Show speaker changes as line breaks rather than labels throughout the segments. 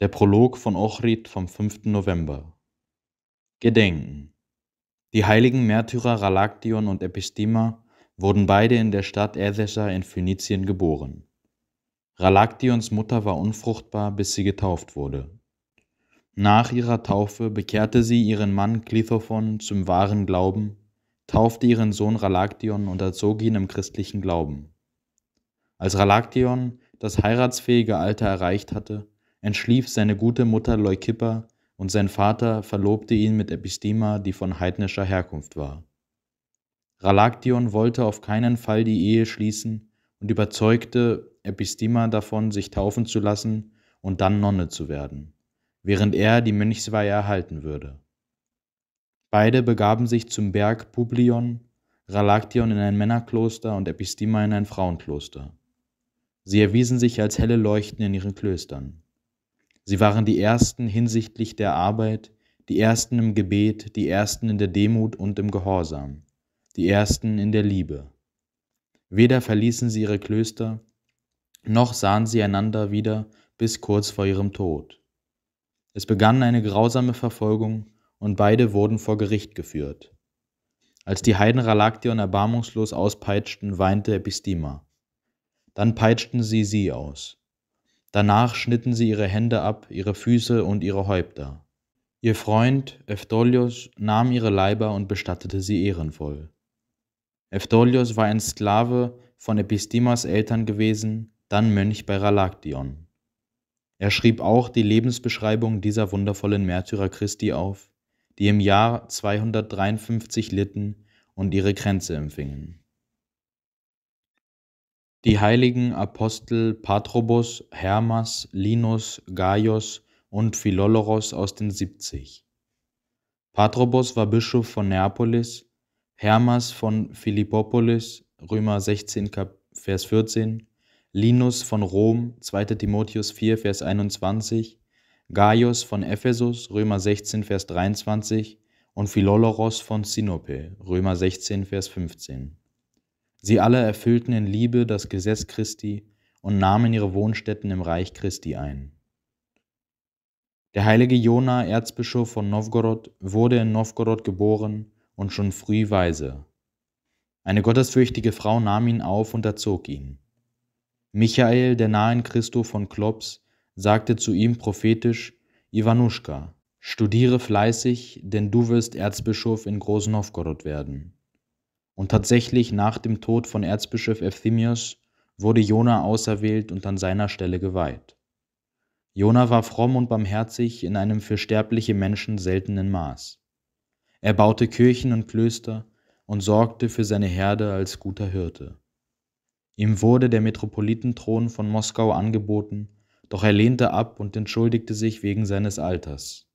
Der Prolog von Ochrid vom 5. November. Gedenken. Die heiligen Märtyrer Ralaktion und Epistima wurden beide in der Stadt Edessa in Phönizien geboren. Ralaktions Mutter war unfruchtbar, bis sie getauft wurde. Nach ihrer Taufe bekehrte sie ihren Mann Klithophon zum wahren Glauben, taufte ihren Sohn Ralaktion und erzog ihn im christlichen Glauben. Als Ralaktion das heiratsfähige Alter erreicht hatte, entschlief seine gute Mutter Leukippa und sein Vater verlobte ihn mit Epistima, die von heidnischer Herkunft war. Ralaktion wollte auf keinen Fall die Ehe schließen und überzeugte Epistima davon, sich taufen zu lassen und dann Nonne zu werden, während er die Mönchsweihe erhalten würde. Beide begaben sich zum Berg Publion, Ralaktion in ein Männerkloster und Epistima in ein Frauenkloster. Sie erwiesen sich als helle Leuchten in ihren Klöstern. Sie waren die Ersten hinsichtlich der Arbeit, die Ersten im Gebet, die Ersten in der Demut und im Gehorsam, die Ersten in der Liebe. Weder verließen sie ihre Klöster, noch sahen sie einander wieder bis kurz vor ihrem Tod. Es begann eine grausame Verfolgung und beide wurden vor Gericht geführt. Als die Heiden Ralaktion erbarmungslos auspeitschten, weinte Epistima. Dann peitschten sie sie aus. Danach schnitten sie ihre Hände ab, ihre Füße und ihre Häupter. Ihr Freund Eftolios nahm ihre Leiber und bestattete sie ehrenvoll. Eftolios war ein Sklave von Epistimas Eltern gewesen, dann Mönch bei Ralaktion. Er schrieb auch die Lebensbeschreibung dieser wundervollen Märtyrer Christi auf, die im Jahr 253 litten und ihre Kränze empfingen. Die heiligen Apostel Patrobos, Hermas, Linus, Gaius und Philoloros aus den 70. Patrobos war Bischof von Neapolis, Hermas von Philippopolis, Römer 16, Vers 14, Linus von Rom, 2. Timotheus 4, Vers 21, Gaius von Ephesus, Römer 16, Vers 23 und Philoloros von Sinope, Römer 16, Vers 15. Sie alle erfüllten in Liebe das Gesetz Christi und nahmen ihre Wohnstätten im Reich Christi ein. Der heilige Jona, Erzbischof von Novgorod, wurde in Novgorod geboren und schon früh weise. Eine gottesfürchtige Frau nahm ihn auf und erzog ihn. Michael, der nahen Christo von Klops, sagte zu ihm prophetisch, Ivanuschka, studiere fleißig, denn du wirst Erzbischof in Groß Novgorod werden. Und tatsächlich nach dem Tod von Erzbischof Euphemios wurde Jona auserwählt und an seiner Stelle geweiht. Jona war fromm und barmherzig in einem für sterbliche Menschen seltenen Maß. Er baute Kirchen und Klöster und sorgte für seine Herde als guter Hirte. Ihm wurde der Metropolitenthron von Moskau angeboten, doch er lehnte ab und entschuldigte sich wegen seines Alters.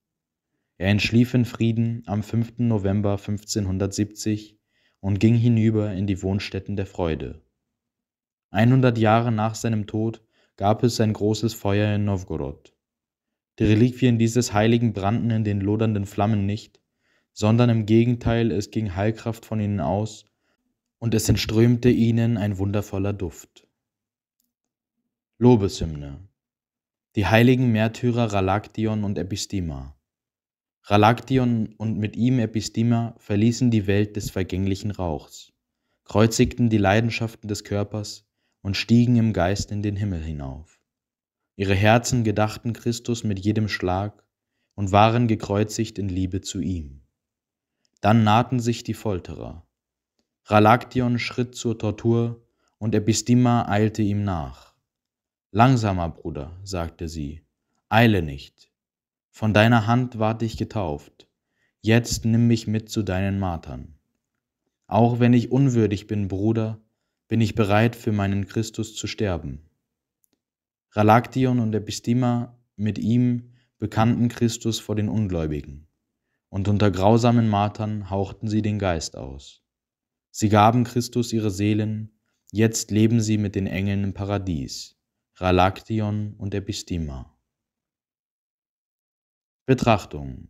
Er entschlief in Frieden am 5. November 1570 und ging hinüber in die Wohnstätten der Freude. 100 Jahre nach seinem Tod gab es ein großes Feuer in Novgorod. Die Reliquien dieses Heiligen brannten in den lodernden Flammen nicht, sondern im Gegenteil, es ging Heilkraft von ihnen aus und es entströmte ihnen ein wundervoller Duft. Lobeshymne Die heiligen Märtyrer Ralaktion und Epistima Ralaktion und mit ihm Epistima verließen die Welt des vergänglichen Rauchs, kreuzigten die Leidenschaften des Körpers und stiegen im Geist in den Himmel hinauf. Ihre Herzen gedachten Christus mit jedem Schlag und waren gekreuzigt in Liebe zu ihm. Dann nahten sich die Folterer. Ralaktion schritt zur Tortur und Epistima eilte ihm nach. Langsamer, Bruder, sagte sie, eile nicht, von deiner Hand ward ich getauft. Jetzt nimm mich mit zu deinen Martern. Auch wenn ich unwürdig bin, Bruder, bin ich bereit, für meinen Christus zu sterben. Ralaktion und Epistima mit ihm bekannten Christus vor den Ungläubigen, und unter grausamen Martern hauchten sie den Geist aus. Sie gaben Christus ihre Seelen, jetzt leben sie mit den Engeln im Paradies. Ralaktion und Epistima. Betrachtung.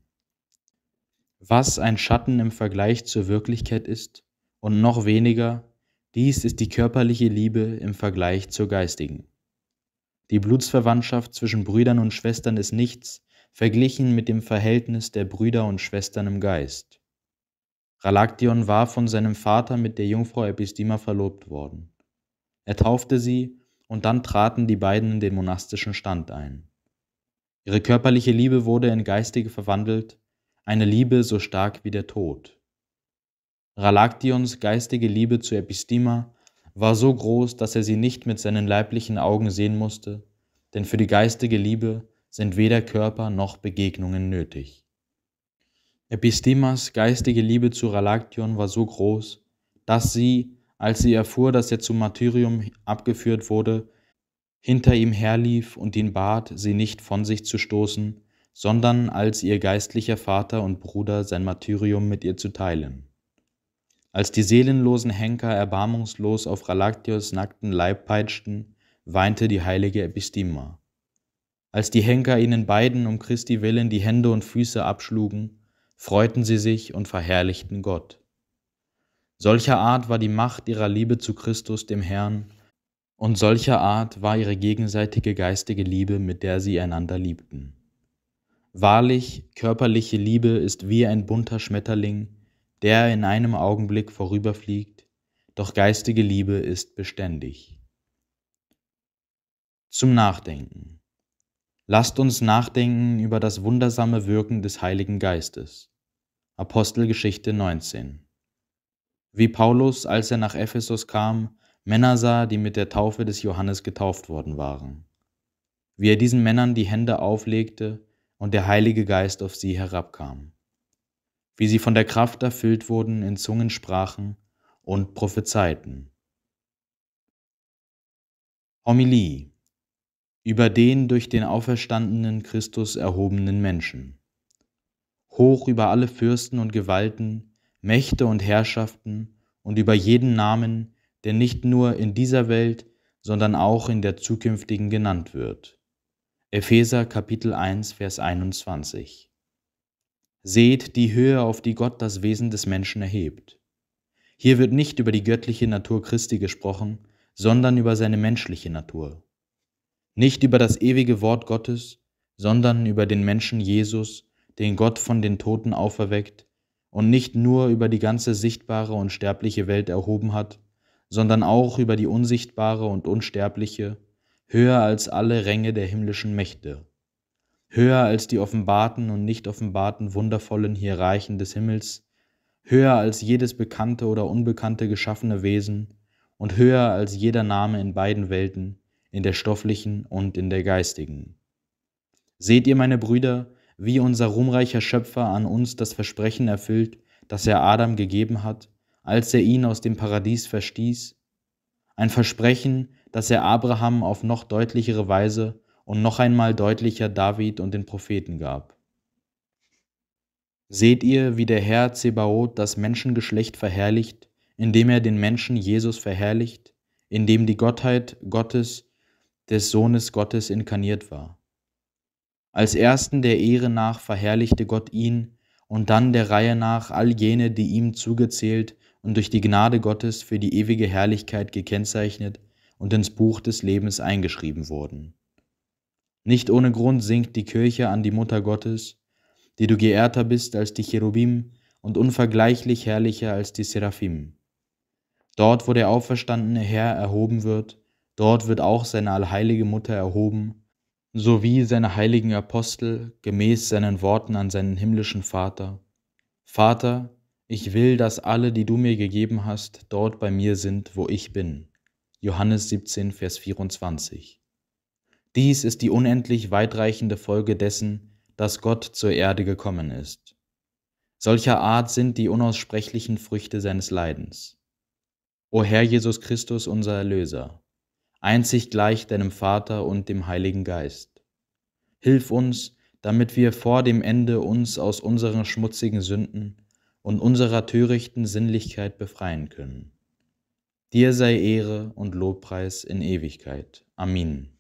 Was ein Schatten im Vergleich zur Wirklichkeit ist und noch weniger, dies ist die körperliche Liebe im Vergleich zur geistigen. Die Blutsverwandtschaft zwischen Brüdern und Schwestern ist nichts verglichen mit dem Verhältnis der Brüder und Schwestern im Geist. Ralaktion war von seinem Vater mit der Jungfrau Epistima verlobt worden. Er taufte sie und dann traten die beiden in den monastischen Stand ein. Ihre körperliche Liebe wurde in geistige verwandelt, eine Liebe so stark wie der Tod. Ralaktions geistige Liebe zu Epistima war so groß, dass er sie nicht mit seinen leiblichen Augen sehen musste, denn für die geistige Liebe sind weder Körper noch Begegnungen nötig. Epistimas geistige Liebe zu Ralaktion war so groß, dass sie, als sie erfuhr, dass er zum Martyrium abgeführt wurde, hinter ihm herlief und ihn bat, sie nicht von sich zu stoßen, sondern als ihr geistlicher Vater und Bruder sein Martyrium mit ihr zu teilen. Als die seelenlosen Henker erbarmungslos auf Ralaktios nackten Leib peitschten, weinte die heilige Epistima. Als die Henker ihnen beiden um Christi willen die Hände und Füße abschlugen, freuten sie sich und verherrlichten Gott. Solcher Art war die Macht ihrer Liebe zu Christus dem Herrn, und solcher Art war ihre gegenseitige geistige Liebe, mit der sie einander liebten. Wahrlich, körperliche Liebe ist wie ein bunter Schmetterling, der in einem Augenblick vorüberfliegt, doch geistige Liebe ist beständig. Zum Nachdenken. Lasst uns nachdenken über das wundersame Wirken des Heiligen Geistes. Apostelgeschichte 19. Wie Paulus, als er nach Ephesus kam, Männer sah, die mit der Taufe des Johannes getauft worden waren. Wie er diesen Männern die Hände auflegte und der Heilige Geist auf sie herabkam wie sie von der Kraft erfüllt wurden, in Zungen sprachen und prophezeiten. Homilie über den durch den auferstandenen Christus erhobenen Menschen. Hoch über alle Fürsten und Gewalten, Mächte und Herrschaften und über jeden Namen, der nicht nur in dieser Welt, sondern auch in der zukünftigen genannt wird. Epheser Kapitel 1, Vers 21. Seht die Höhe, auf die Gott das Wesen des Menschen erhebt. Hier wird nicht über die göttliche Natur Christi gesprochen, sondern über seine menschliche Natur. Nicht über das ewige Wort Gottes, sondern über den Menschen Jesus, den Gott von den Toten auferweckt und nicht nur über die ganze sichtbare und sterbliche Welt erhoben hat, sondern auch über die unsichtbare und unsterbliche, höher als alle Ränge der himmlischen Mächte höher als die offenbarten und nicht offenbarten wundervollen Hierarchen des Himmels, höher als jedes bekannte oder unbekannte geschaffene Wesen und höher als jeder Name in beiden Welten, in der stofflichen und in der geistigen. Seht ihr, meine Brüder, wie unser ruhmreicher Schöpfer an uns das Versprechen erfüllt, das er Adam gegeben hat, als er ihn aus dem Paradies verstieß? Ein Versprechen, das er Abraham auf noch deutlichere Weise und noch einmal deutlicher David und den Propheten gab. Seht ihr, wie der Herr Zebaoth das Menschengeschlecht verherrlicht, indem er den Menschen Jesus verherrlicht, indem die Gottheit Gottes des Sohnes Gottes inkarniert war. Als ersten der Ehre nach verherrlichte Gott ihn und dann der Reihe nach all jene, die ihm zugezählt und durch die Gnade Gottes für die ewige Herrlichkeit gekennzeichnet und ins Buch des Lebens eingeschrieben wurden. Nicht ohne Grund singt die Kirche an die Mutter Gottes, die du geehrter bist als die Cherubim und unvergleichlich herrlicher als die Seraphim. Dort, wo der auferstandene Herr erhoben wird, dort wird auch seine allheilige Mutter erhoben, sowie seine heiligen Apostel gemäß seinen Worten an seinen himmlischen Vater. Vater, ich will, dass alle, die du mir gegeben hast, dort bei mir sind, wo ich bin. Johannes 17, Vers 24. Dies ist die unendlich weitreichende Folge dessen, dass Gott zur Erde gekommen ist. Solcher Art sind die unaussprechlichen Früchte seines Leidens. O Herr Jesus Christus, unser Erlöser, einzig gleich deinem Vater und dem Heiligen Geist. Hilf uns, damit wir vor dem Ende uns aus unseren schmutzigen Sünden und unserer törichten Sinnlichkeit befreien können. Dir sei Ehre und Lobpreis in Ewigkeit. Amen.